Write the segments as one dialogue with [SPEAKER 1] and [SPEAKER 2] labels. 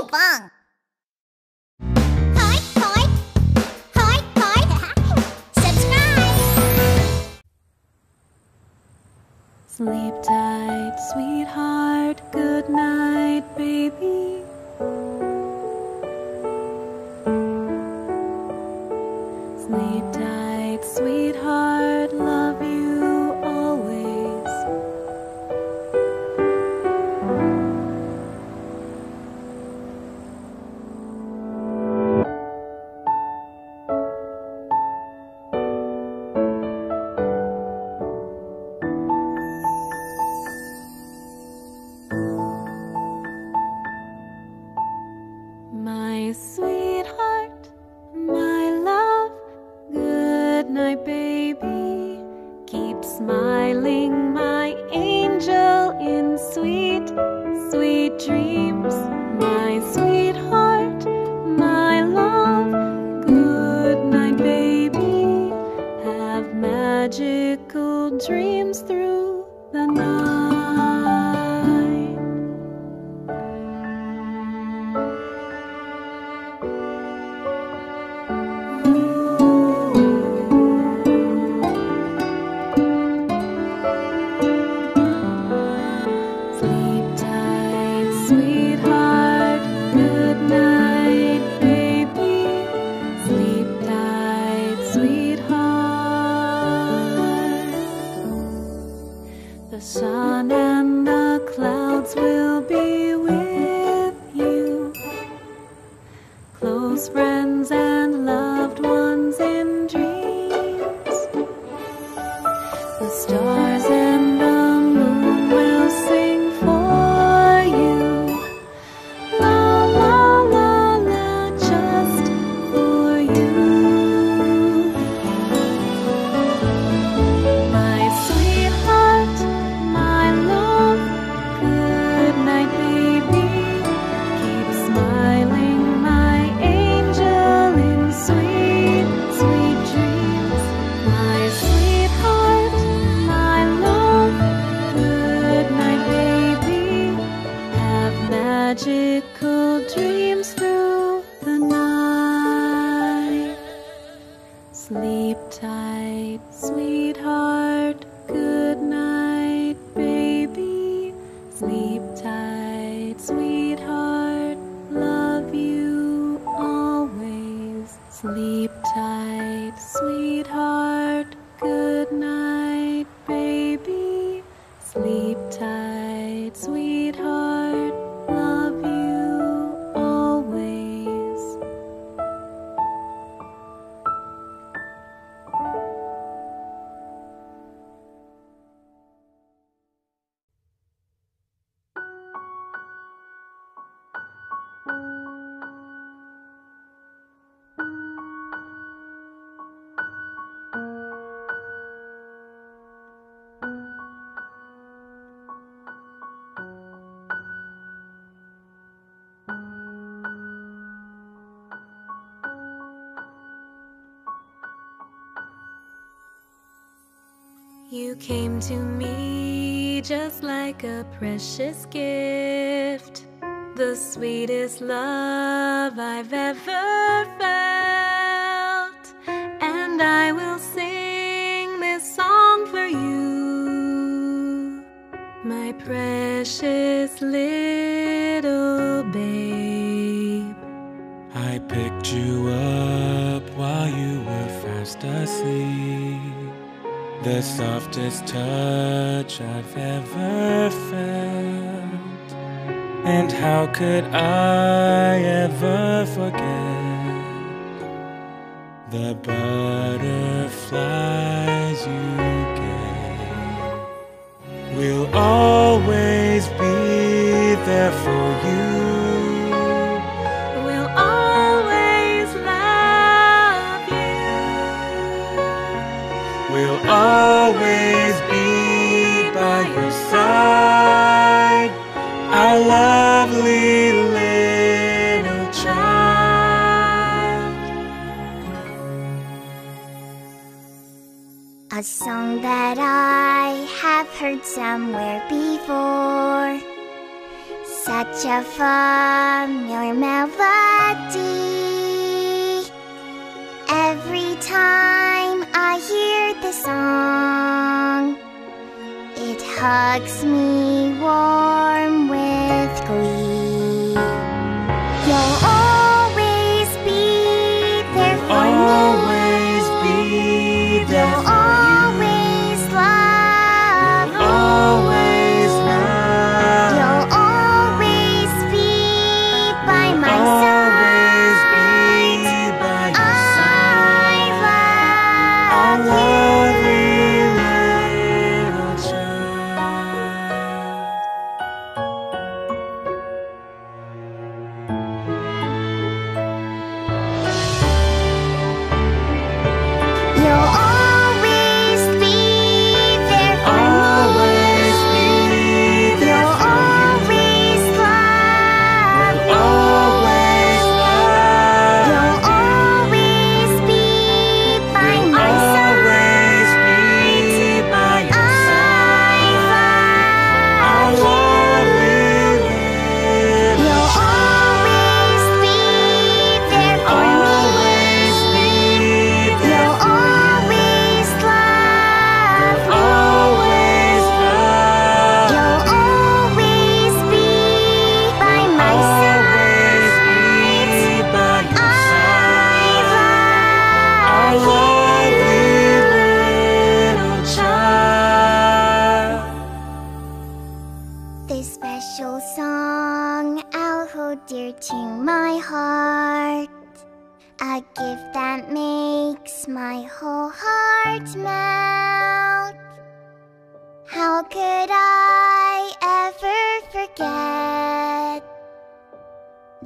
[SPEAKER 1] Pong. Hi, hi. Hi, hi. Subscribe.
[SPEAKER 2] Sleep tight, sweetheart. Good night, baby. Sleep You came to me just like a precious gift, the sweetest love I've ever felt. And I will sing this song for you, my precious little babe.
[SPEAKER 3] I picked you up while you were fast asleep. The softest touch I've ever felt. And how could I ever forget the butterflies you gave? We'll always
[SPEAKER 2] always
[SPEAKER 3] be by your side, our lovely little child.
[SPEAKER 1] A song that I have heard somewhere before, such a familiar melody. Every time I hear the song. It hugs me warm.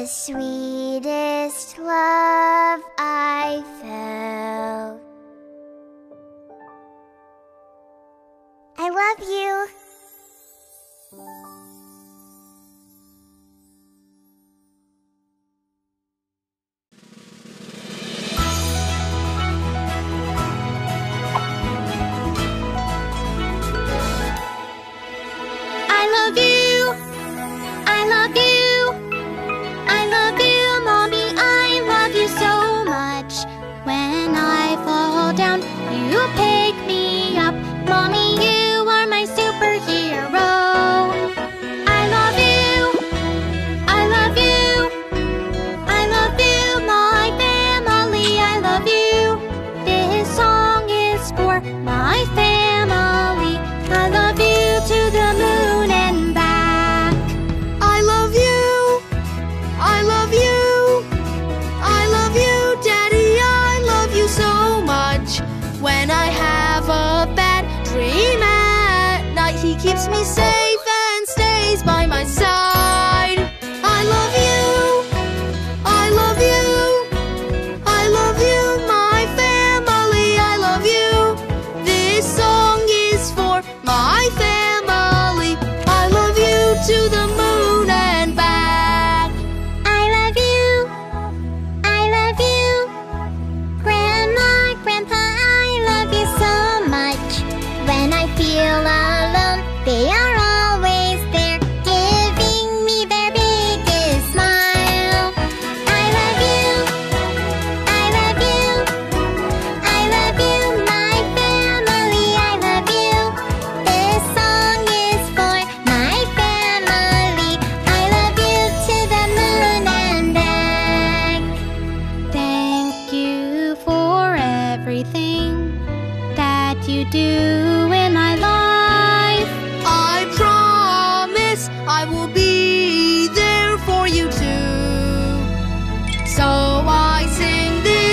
[SPEAKER 1] the sweetest love I felt. I love you.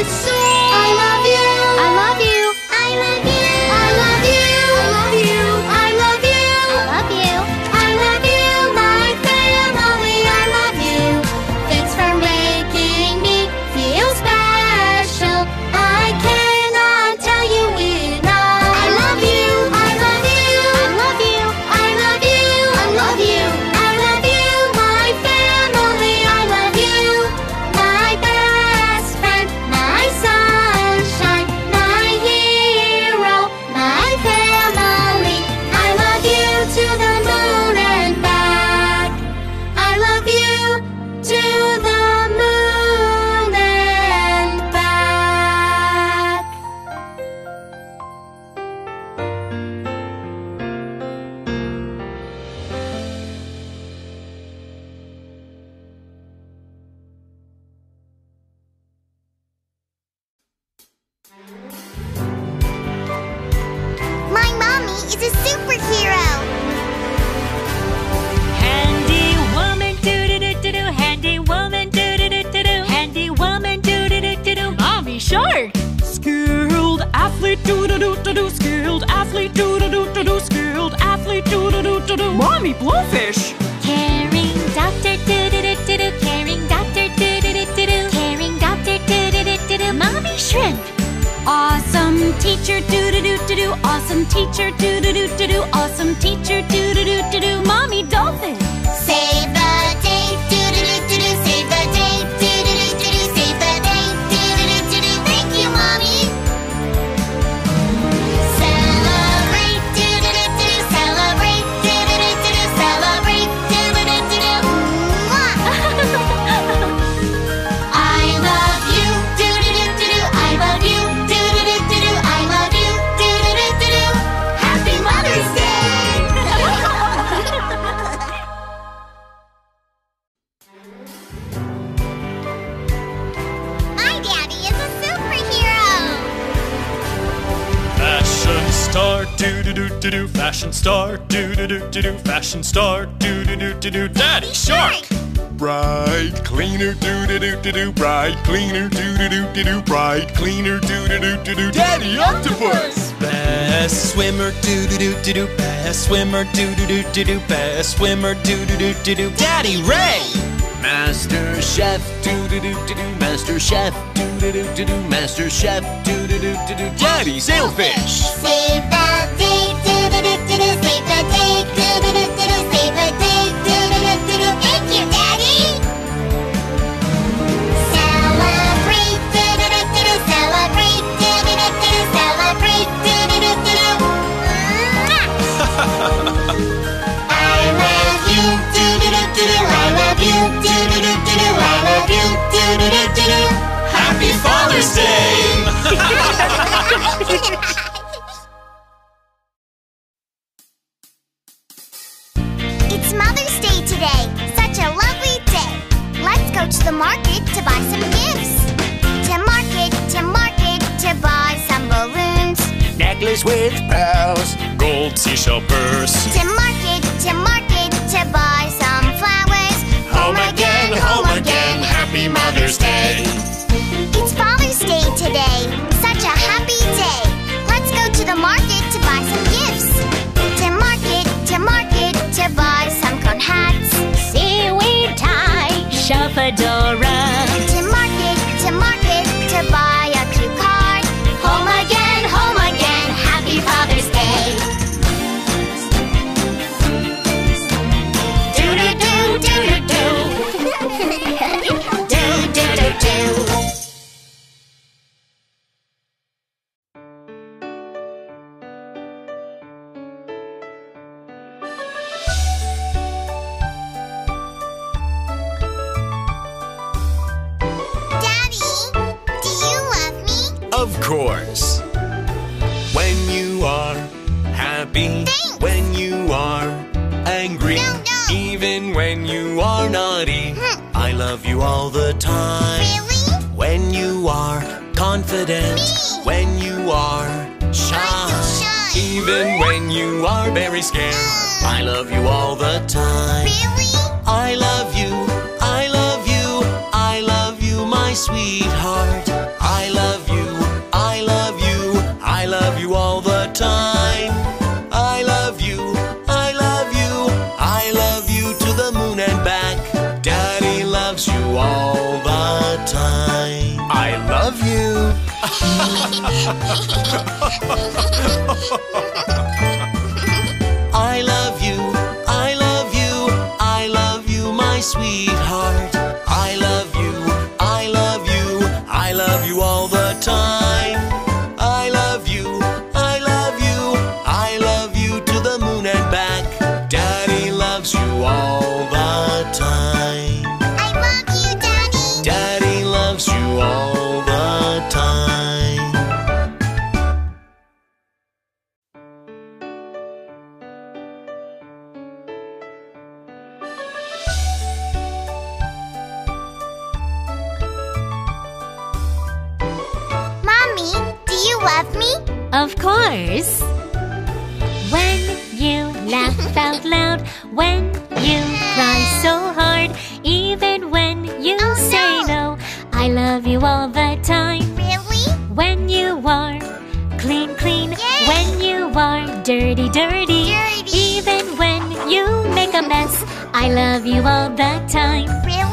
[SPEAKER 1] so athlete, do do do do do, skilled athlete, do do do do do, skilled athlete, do do do do do. Mommy Blowfish.
[SPEAKER 4] Caring doctor, do do do do do, caring doctor, do do do do do, caring doctor, do do do do do. Mommy
[SPEAKER 1] Shrimp. Awesome teacher, do do do do do, awesome teacher, do do do do do, awesome teacher, do do do do do. Mommy Dolphin. Save. Do do.
[SPEAKER 5] Star, do do do do do. Daddy Shark. Bright cleaner, do do do do do. Bright cleaner, do do do do do. Bright cleaner, do do do do do. Daddy Octopus. Best swimmer, do do do do do. Best swimmer, do do do do do. Best swimmer, do do do do do. Daddy Ray. Master Chef, do do do do do. Master Chef, do do do do do. Master Chef, do do do do do. Daddy Sailfish.
[SPEAKER 1] Save the day, do do do do do. Save the day,
[SPEAKER 5] Happy Father's Day!
[SPEAKER 1] It's Mother's Day today. Such a lovely day. Let's go to the market to buy some gifts. To market, to market, to buy some balloons.
[SPEAKER 5] Necklace with pearls, gold seashell purse.
[SPEAKER 1] To
[SPEAKER 4] tie.
[SPEAKER 5] Even when you are naughty,
[SPEAKER 1] Hmm.
[SPEAKER 5] I love you all the time.
[SPEAKER 1] Really?
[SPEAKER 5] When you are confident,
[SPEAKER 1] Me.
[SPEAKER 5] when you are shy,
[SPEAKER 1] so shy.
[SPEAKER 5] even when you are very scared, I love you all the time.
[SPEAKER 1] Really?
[SPEAKER 5] I love you, I love you, I love you, my sweetheart.
[SPEAKER 1] 哈
[SPEAKER 5] 哈哈哈哈哈哈
[SPEAKER 1] 哈哈哈哈哈
[SPEAKER 4] Of course. When you laugh out loud, when you cry so hard, even when you
[SPEAKER 1] Oh,
[SPEAKER 4] say no, I love you all the time.
[SPEAKER 1] Really?
[SPEAKER 4] When you are clean, clean,
[SPEAKER 1] Yay!
[SPEAKER 4] when you are dirty, dirty,
[SPEAKER 1] Dirty.
[SPEAKER 4] even when
[SPEAKER 1] You make a mess. I love you all the time.
[SPEAKER 4] Really?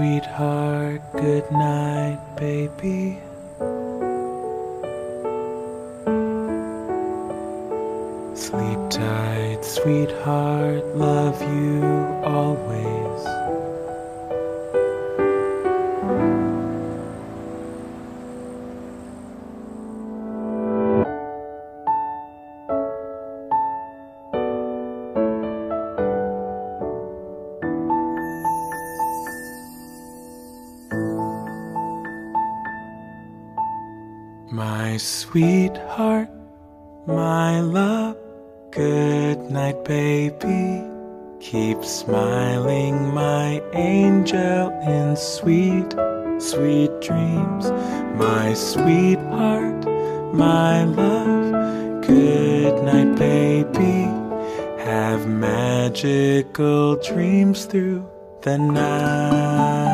[SPEAKER 1] Sweetheart.
[SPEAKER 3] Good night, baby. Sleep tight, sweetheart. Love you always. My sweetheart, my love, good night, baby. Keep smiling, my angel, in sweet, sweet dreams. My sweetheart, my love, good night, baby. Have magical dreams through the night.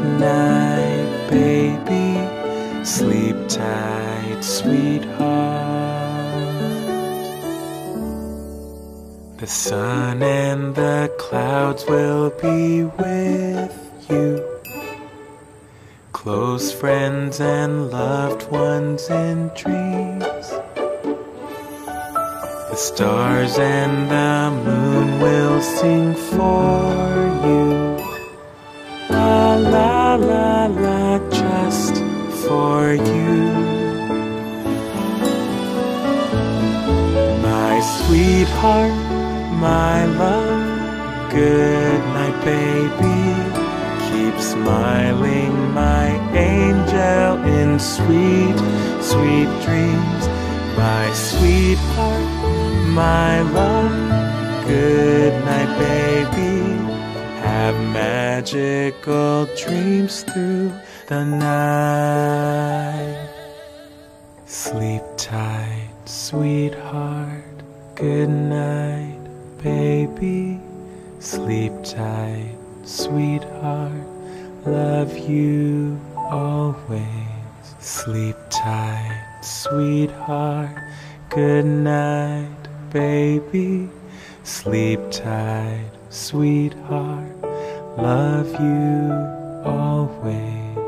[SPEAKER 3] Good night, baby. Sleep tight, sweetheart. The sun and the clouds will be with you. Close friends and loved ones in dreams. The stars and the moon will sing for you. La la la la, just for you. My sweetheart, my love, good night, baby. Keep smiling, my angel, in sweet, sweet dreams. My sweetheart, my love, good night, baby. Have magical dreams through the night. Sleep tight, sweetheart. Good night, baby. Sleep tight, sweetheart. Love you always. Sleep tight, sweetheart. Good night, baby. Sleep tight, sweetheart. Love you always.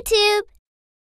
[SPEAKER 6] YouTube.